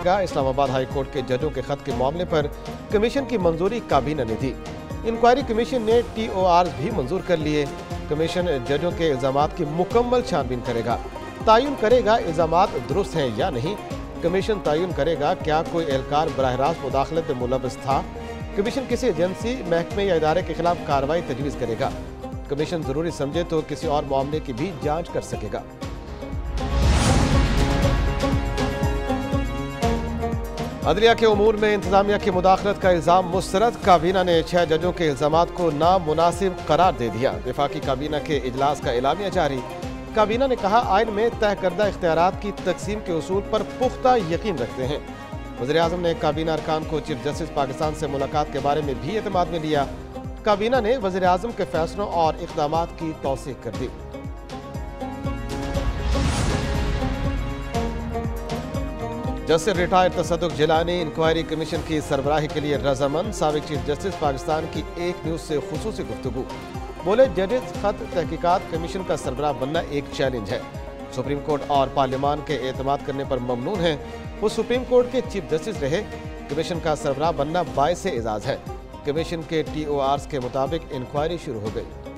जाएगा Islamabad high court के जजों के खत के मामले पर कमीशन की मंजूरी काबीना ने दी इंक्वायरी कमीशन ने टी ओ भी मंजूर कर लिए। कमीशन जजों के इल्ज़ाम की मुकम्मल छानबीन करेगा। तयन करेगा इल्ज़ाम दुरुस्त हैं या नहीं? कमीशन तयन करेगा, क्या कोई एहलकार बरह रास्त मुदाखलत में मुलवस था? कमीशन किसी एजेंसी, महकमे या इदारे के खिलाफ कार्रवाई तजवीज़ करेगा। कमीशन ज़रूरी समझे तो किसी और मामले की भी जाँच कर सकेगा। अदलिया के अमूर में इंतजामिया की मुदाखलत का इल्ज़ाम मुस्तरद। काबीना ने छह जजों के इल्ज़ाम को नामुनासिब करार दे दिया। विफाकी काबीना के इजलास का एलामिया जारी। काबीना ने कहा, आयन में तय करदा इख्तियार की तकसीम के असूल पर पुख्ता यकीन रखते हैं। वजी अजम ने काबीना अरकान को चीफ जस्टिस पाकिस्तान से मुलाकात के बारे में भी अतमाद में लिया। काबीना ने वजी अजम के फैसलों और इकदाम की तोसीक कर दी। Justice retired Tasadduq Jillani inquiry commission की सरबराही के लिए रजामंद सबक चीफ जस्टिस पाकिस्तान की एक न्यूज़ से खसूस गुफ्तु बोले जजेज खत तहकीकत कमीशन का सरबराह बनना एक चैलेंज है। सुप्रीम कोर्ट और पार्लियामान के एतमाद करने पर ममनून है। वो सुप्रीम कोर्ट के चीफ जस्टिस रहे। कमीशन का सरबराह बनना बायस एजाज है। कमीशन के टी ओ आर के मुताबिक इंक्वायरी शुरू हो गई।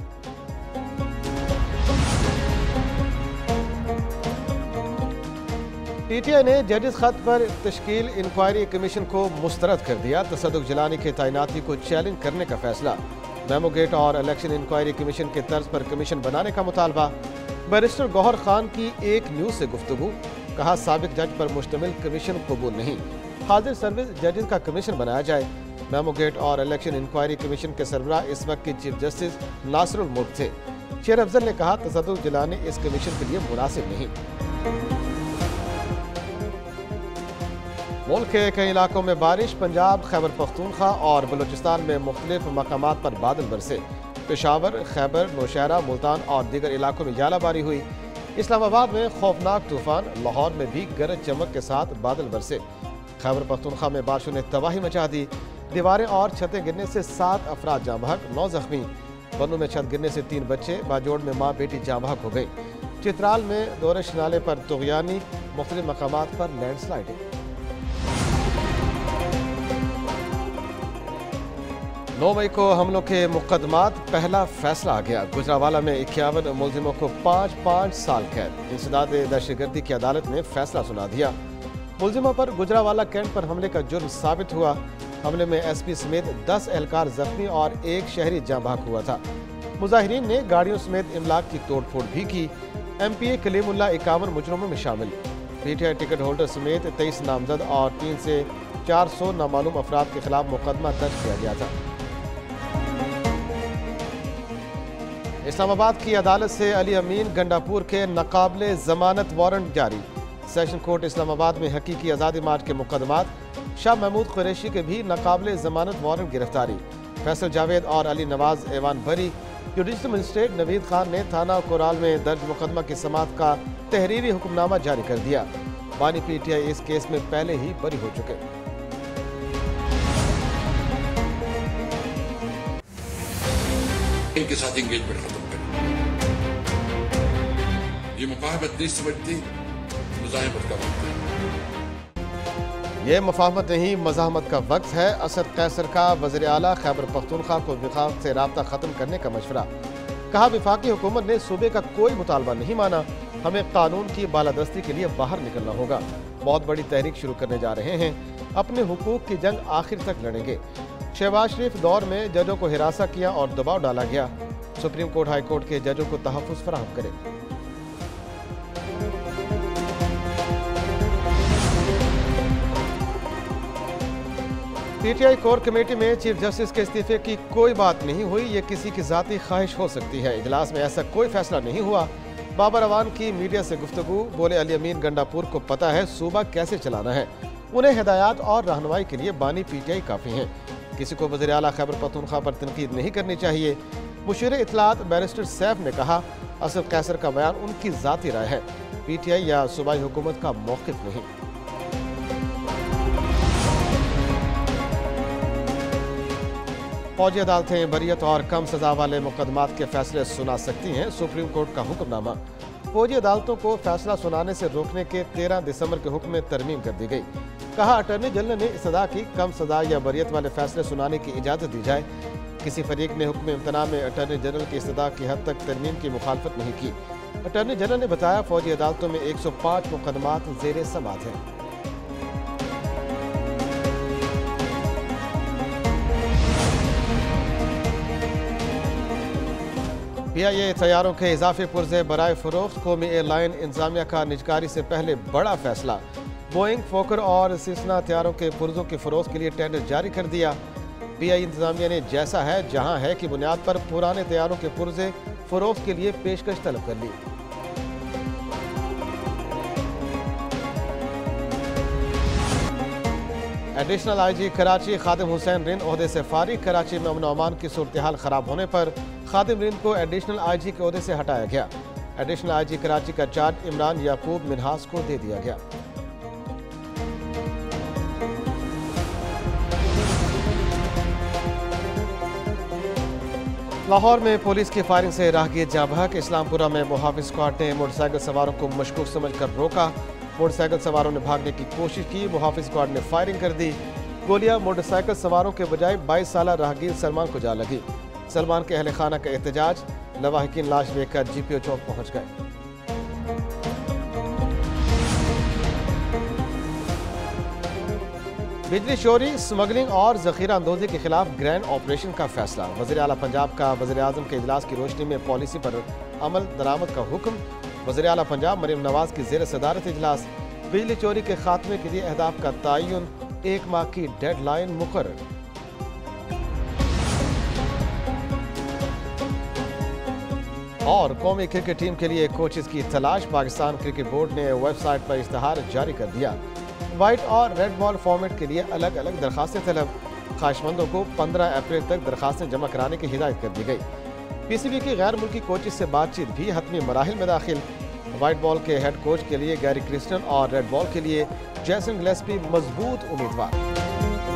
पीटीआई ने जजेस खत पर तश्कील इंक्वायरी कमीशन को मुस्तरद कर दिया। तसदुक जिलानी की तैनाती को चैलेंज करने का फैसला। मेमोगेट और इलेक्शन इंक्वायरी कमीशन के तर्ज पर कमीशन बनाने का मुतालबा। बैरिस्टर गौहर खान की एक न्यूज़ से गुफ्तु कहा, सबक जज पर मुश्तमिल कमीशन कबूल नहीं। हाजिर सर्विस जजेस का कमीशन बनाया जाए। मेमोगेट और इलेक्शन इंक्वायरी कमीशन के सरबरा इस वक्त के चीफ जस्टिस नासरुल मुल्क थे। शेर अफजल ने कहा तसदुक जिलानी इस कमीशन के लिए मुनासिब नहीं। मुल्क के कई इलाकों में बारिश, पंजाब खैबर पख्तूनखा और बलूचिस्तान में मुख्तलिफ़ मकाम पर बादल बरसे। पेशावर, खैबर, नौशहरा, मुल्तान और दीगर इलाकों में जालाबारी हुई। इस्लामाबाद में खौफनाक तूफ़ान, लाहौर में भी गरज चमक के साथ बादल बरसे। खैबर पख्तूनखा में बारिशों ने तबाही मचा दी। दीवारें और छतें गिरने से सात अफराद जाम बहक नौ जख्मी। बन्नू में छत गिरने से तीन बच्चे, बाजोड़ में माँ बेटी जाम बहक हो गई। चित्राल में दौरे नाले पर तुगयानी, मुख्तलिफ़ मकाम पर लैंडस्लाइडिंग नौ मई को हमलों के मुकदमात पहला फैसला आ गया। गुजरावाला में इक्यावन मुलजिमों को पाँच पाँच साल कैद। इंसदाद दहशतगर्दी की अदालत ने फैसला सुना दिया। मुलजिमों पर गुजरावाला कैंट पर हमले का जुर्म साबित हुआ। हमले में एसपी समेत दस एहलकार जख्मी और एक शहरी जाँ हुआ था। मुजाहरीन ने गाड़ियों समेत इमलाक की तोड़फोड़ भी की। एम पी ए कलीमुल्ला इक्यावन मुजरमों में शामिल। पीटीआई टिकट होल्डर समेत तेईस नामजद और तीन से चार सौ नामालूम अफराद के खिलाफ मुकदमा दर्ज किया गया था। इस्लामाबाद की अदालत से अली अमीन गंडापुर के नाकबले जमानत वारंट जारी। सेशन कोर्ट इस्लामाबाद में हकीकी आज़ादी मार्च के मुकदमात। शाह महमूद कुरैशी के भी नाकबले जमानत वारंट गिरफ्तारी। फैसल जावेद और अली नवाज़ एवान बरी जुडिशल मजिस्ट्रेट नवीद खान ने थाना कोराल में दर्ज मुकदमा की समात का तहरीरी हुक्मनामा जारी कर दिया। बानी पीटीआई इस केस में पहले ही बरी हो चुके। इनके साथ एंगेजमेंट खत्म करें। ये मुफाहमत नहीं समझती मुजाहमत का वक्त ये मुफाहमत नहीं मजामत का वक्त है। असद कैसर का वजर अला खैबर पख्तूनखा को विफाक से रबता ख़त्म करने का मशवरा। कहा, विफाकी हुकूमत ने सूबे का कोई मुतालबा नहीं माना। हमें कानून की बालादस्ती के लिए बाहर निकलना होगा। बहुत बड़ी तहरीक शुरू करने जा रहे हैं। अपने हुकूक की जंग आखिर तक लड़ेंगे। शहबाज शरीफ दौर में जजों को हिरासा किया और दबाव डाला गया। सुप्रीम कोर्ट हाई कोर्ट के जजों को तहफ़ फराहम करे। पीटीआई कोर कमेटी में चीफ जस्टिस के इस्तीफे की कोई बात नहीं हुई, ये किसी की जाती ख्वाहिश हो सकती है। इजलास में ऐसा कोई फैसला नहीं हुआ। बाबर अवान की मीडिया से गुफ्तगु, बोले अली अमीन गंडापुर को पता है सूबा कैसे चलाना है। उन्हें हिदायत और रहनमाई के लिए बानी पीटीआई काफ़ी हैं। किसी को वजी अला खैबर पतूनखा पर तनकीद नहीं करनी चाहिए। मुशीर इतलात बैरिस्टर सैफ ने कहा असद कैसर का बयान उनकी ज़ाती राय है। पी टी आई या सूबाई हुकूमत का मौक़ नहीं। फौजी अदालतें बरीत और कम सजा वाले मुकदमात के फैसले सुना सकती हैं सुप्रीम कोर्ट का हुक्मनामा। फौजी अदालतों को फैसला सुनाने से रोकने के 13 दिसंबर के हुक्म में तरमीम कर दी गई। कहा अटर्नी जनरल ने सदा की कम सजा या बरियत वाले फैसले सुनाने की इजाज़त दी जाए। किसी फरीक ने हुक्म इम्तना में अटर्नी जनरल की सदा की हद तक तरमीम की मुखालफत नहीं की। अटर्नी जनरल ने बताया, फौजी अदालतों में 105 मुकदमात जेर समात हैं। पी आई ए तैयारों के इजाफी पुरजे बरए फरोख्त, कौमी एयरलाइन इंतजामिया का निजकारी से पहले बड़ा फैसला। बोइंग, फोकर और सिसना तैयारों के पुरजों की फरोख्त के लिए टेंडर जारी कर दिया। पी आई इंतजामिया ने जैसा है, जहाँ है की बुनियाद पर पुराने तैयारों के पुरजे फरोख के लिए पेशकश तलब कर ली। एडिशनल आईजी कराची खादिम हुसैन रिन अहदे से फारिग। कराची में अमन अमान की सूरत हाल खराब होने पर खादिम रिन को एडिशनल आईजी के अहदे से हटाया गया। एडिशनल आईजी कराची का चार्ज इमरान याकूब मिनहास को दे दिया गया। लाहौर में पुलिस की फायरिंग से राहगीर जाबहक। इस्लामपुरा में मुहाफिज स्क्वाड ने मोटरसाइकिल सवारों को मशकूक समझकर रोका। मोटरसाइकिल सवारों ने भागने की कोशिश की। मुहाफिज स्क्वाड ने फायरिंग कर दी। गोलियाँ मोटरसाइकिल सवारों के बजाय 22 साल राहगीर सलमान को जा लगी। सलमान के अहल खाना का एहतजाज। लवाहकिन लाश लेकर जीपीओ चौक पहुँच गए। बिजली चोरी स्मगलिंग और जखीरा अंदोजी के खिलाफ ग्रैंड ऑपरेशन का फैसला। वजी अला पंजाब का वजी अजम के इजलास की रोशनी में पॉलिसी पर अमल दरामद का हुक्म। वजी अला पंजाब मरीम नवाज़ की जेर सदारत इजलास। बिजली चोरी के खात्मे के लिए अहदाफ का तयन एक माह की डेड लाइन मुकर और कौमी क्रिकेट टीम के लिए कोचेज की तलाश, पाकिस्तान क्रिकेट बोर्ड ने वेबसाइट पर इश्तहार जारी कर दिया। वाइट और रेड बॉल फॉर्मेट के लिए अलग अलग दरखास्तें तलब। ख्वाहिशमंदों को 15 अप्रैल तक दरखास्तें जमा कराने की हिदायत कर दी गई। पीसीबी की गैर मुल्की कोचिज से बातचीत भी हतमी मराहल में दाखिल। वाइट बॉल के हेड कोच के लिए गैरी क्रिस्टन और रेड बॉल के लिए जैसन ग्लेस्पी मज़बूत उम्मीदवार।